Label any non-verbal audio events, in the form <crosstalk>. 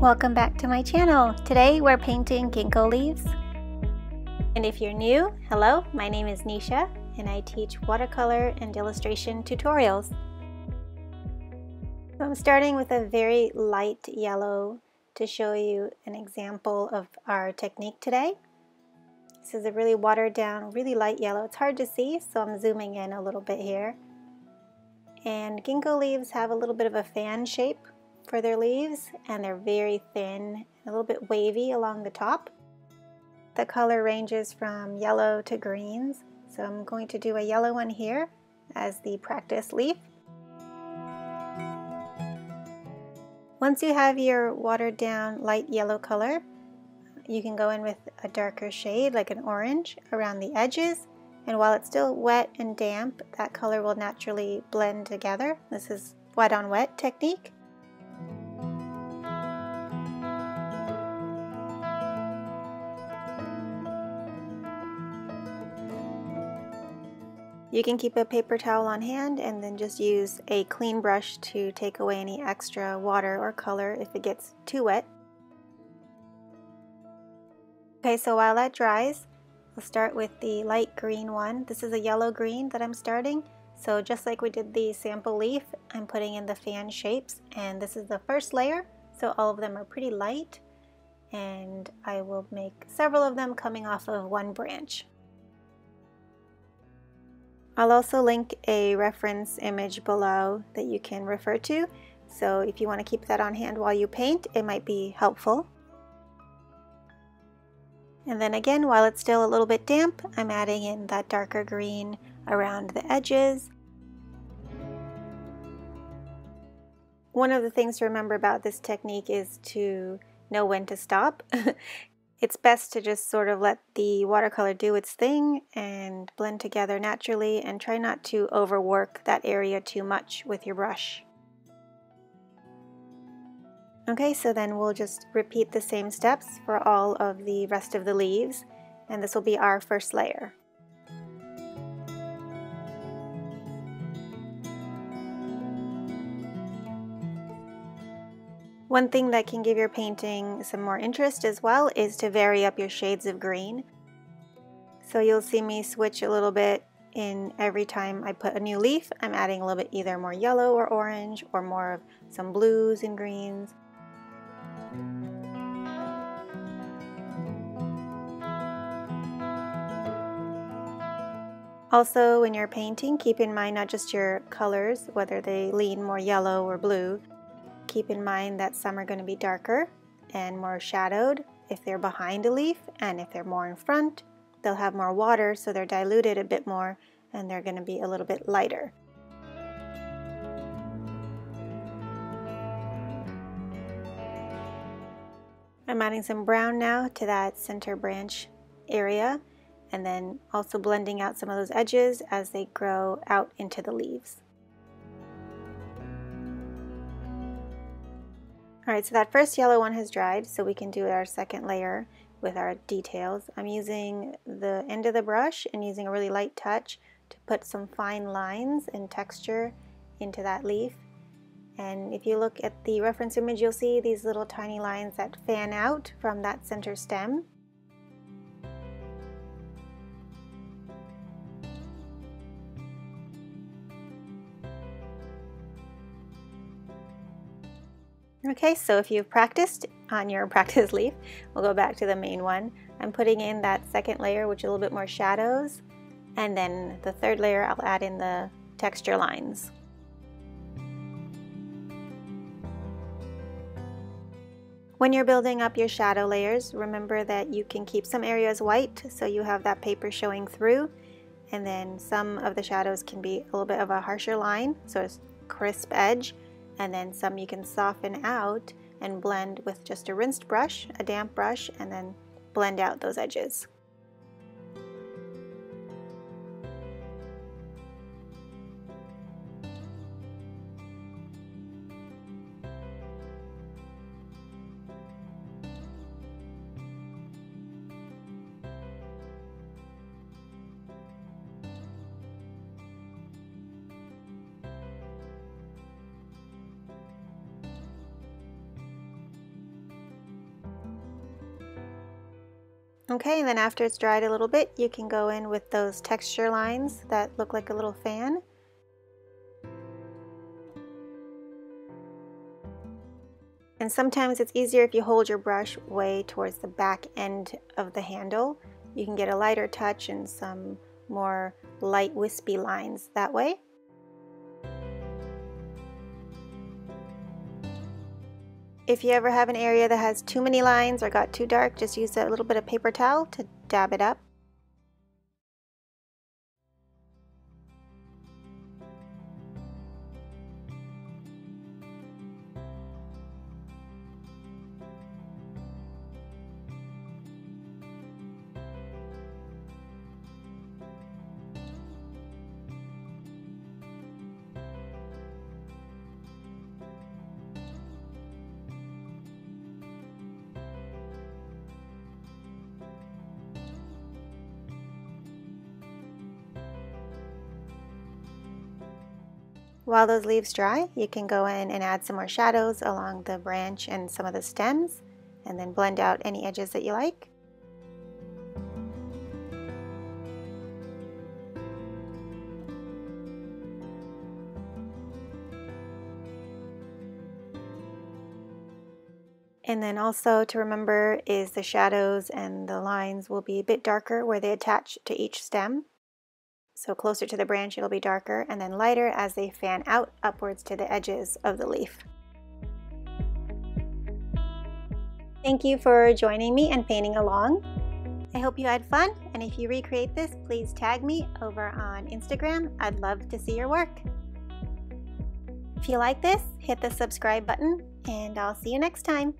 Welcome back to my channel. Today we're painting ginkgo leaves. And if you're new, hello, my name is Neesha and I teach watercolor and illustration tutorials. So I'm starting with a very light yellow to show you an example of our technique today. This is a really watered down, really light yellow. It's hard to see, so I'm zooming in a little bit here. And ginkgo leaves have a little bit of a fan shape for their leaves and they're very thin, a little bit wavy along the top. The color ranges from yellow to greens, so I'm going to do a yellow one here as the practice leaf. Once you have your watered down light yellow color, you can go in with a darker shade like an orange around the edges and while it's still wet and damp that color will naturally blend together. This is wet on wet technique. You can keep a paper towel on hand and then just use a clean brush to take away any extra water or color if it gets too wet. Okay, so while that dries, we'll start with the light green one. This is a yellow green that I'm starting. So just like we did the sample leaf, I'm putting in the fan shapes and this is the first layer. So all of them are pretty light and I will make several of them coming off of one branch. I'll also link a reference image below that you can refer to. So if you want to keep that on hand while you paint, it might be helpful. And then again, while it's still a little bit damp, I'm adding in that darker green around the edges. One of the things to remember about this technique is to know when to stop. <laughs> it's best to just sort of let the watercolor do its thing and blend together naturally and try not to overwork that area too much with your brush. Okay, so then we'll just repeat the same steps for all of the rest of the leaves and this will be our first layer. One thing that can give your painting some more interest as well is to vary up your shades of green. So you'll see me switch a little bit in every time I put a new leaf. I'm adding a little bit either more yellow or orange or more of some blues and greens. Also, when you're painting, keep in mind not just your colors, whether they lean more yellow or blue, Keep in mind that some are going to be darker and more shadowed if they're behind a leaf and if they're more in front they'll have more water so they're diluted a bit more and they're going to be a little bit lighter. I'm adding some brown now to that center branch area and then also blending out some of those edges as they grow out into the leaves. Alright, so that first yellow one has dried, so we can do our second layer with our details. I'm using the end of the brush and using a really light touch to put some fine lines and texture into that leaf. And if you look at the reference image, you'll see these little tiny lines that fan out from that center stem. Okay, so if you've practiced on your <laughs> practice leaf, we'll go back to the main one. I'm putting in that second layer, which is a little bit more shadows, and then the third layer, I'll add in the texture lines. When you're building up your shadow layers, remember that you can keep some areas white so you have that paper showing through, and then some of the shadows can be a little bit of a harsher line, so it's crisp edge, and then some you can soften out and blend with just a rinsed brush, a damp brush, and then blend out those edges. Okay, and then after it's dried a little bit, you can go in with those texture lines that look like a little fan. And sometimes it's easier if you hold your brush way towards the back end of the handle. You can get a lighter touch and some more light wispy lines that way. If you ever have an area that has too many lines or got too dark, just use a little bit of paper towel to dab it up. While those leaves dry, you can go in and add some more shadows along the branch and some of the stems, and then blend out any edges that you like. And then also to remember is the shadows and the lines will be a bit darker where they attach to each stem. So closer to the branch it'll be darker and then lighter as they fan out upwards to the edges of the leaf. Thank you for joining me and painting along. I hope you had fun and if you recreate this please tag me over on Instagram. I'd love to see your work. If you like this, hit the subscribe button and I'll see you next time.